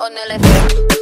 on the left.